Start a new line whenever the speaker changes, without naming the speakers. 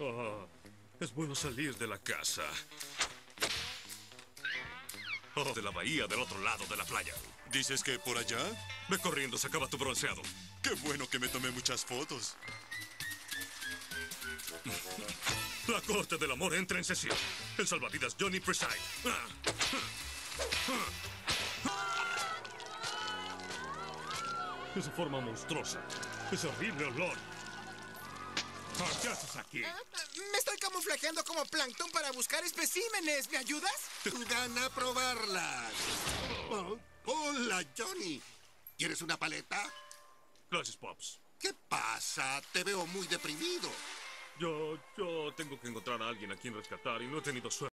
Ah, es bueno salir de la casa. Oh, de la bahía del otro lado de la playa.
¿Dices que por allá?
Ve corriendo, se acaba tu bronceado.
Qué bueno que me tomé muchas fotos.
La corte del amor entra en sesión. El salvavidas Johnny Preside. Esa forma monstruosa. Ese horrible olor. Ah, ¿Qué haces aquí?
Me estoy camuflajeando como plancton para buscar especímenes. ¿Me ayudas?
Gana probarlas. Oh, hola, Johnny. ¿Quieres una paleta?
Gracias, Pops.
¿Qué pasa? Te veo muy deprimido.
Yo, yo tengo que encontrar a alguien a quien rescatar y no he tenido suerte.